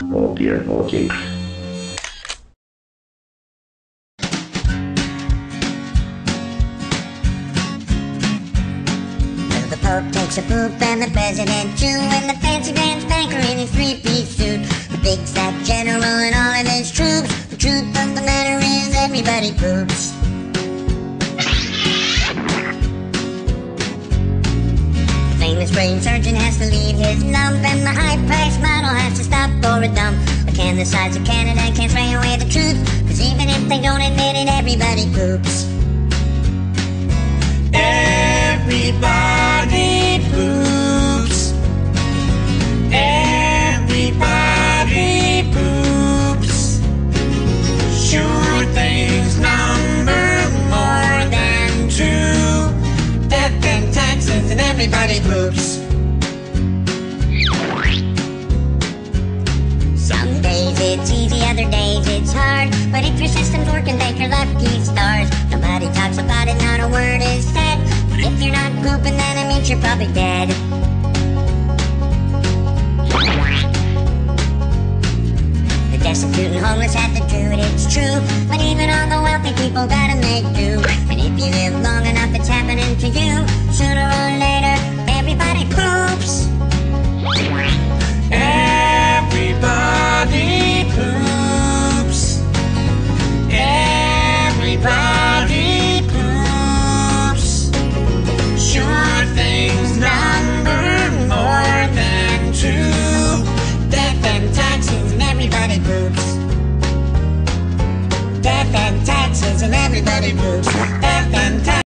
Oh dear, okay. The Pope takes a poop and the President too, and the fancy pants banker in his three-piece suit, the big fat general and all of his troops. The truth of the matter is everybody poops. Famous brain surgeon has to leave his lump, and the high-priced model has to stop for a dump. But can the sides of Canada can't sway away the truth? Cause even if they don't admit it, everybody poops. Everybody poops. Some days it's easy, other days it's hard. But if your system's working, thank your lucky stars. Nobody talks about it, not a word is said. But if you're not pooping, then it means you're probably dead. The destitute and homeless have to do it, it's true. But even all the wealthy people gotta make do. And if you live long enough, it's happening to you. Death and taxes and everybody moves. Death and taxes.